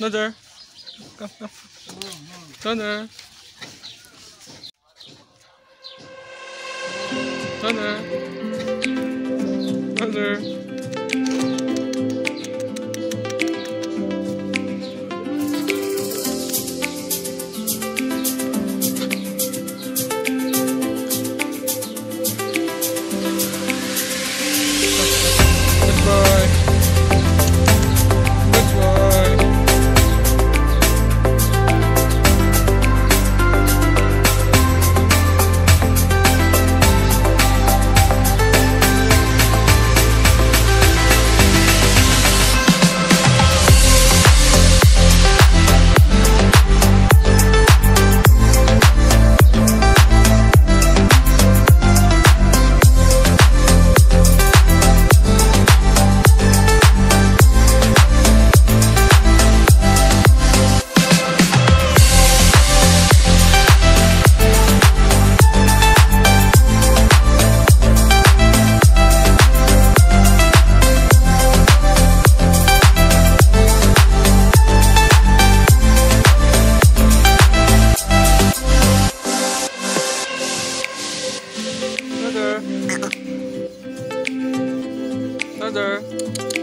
Another. Go, go. Another. Another. Another. Another.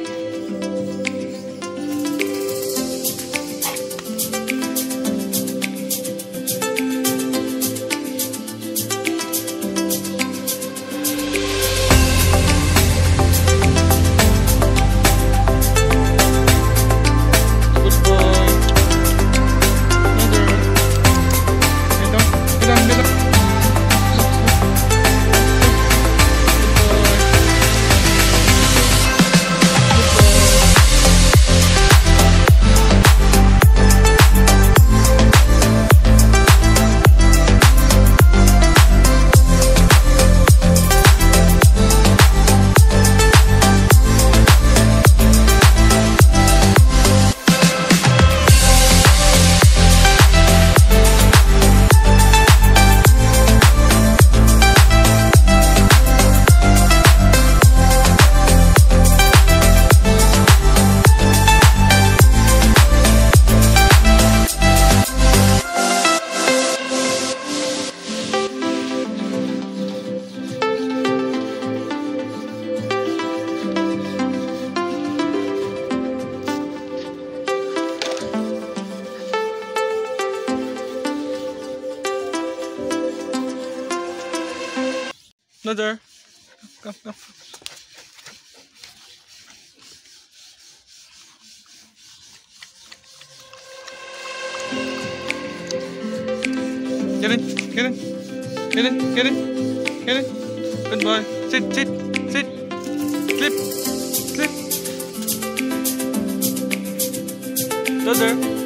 Another. Go, go. Get in, get in, get in, get in, get in. Good boy. Sit, sit, sit. Sleep, sleep. Another.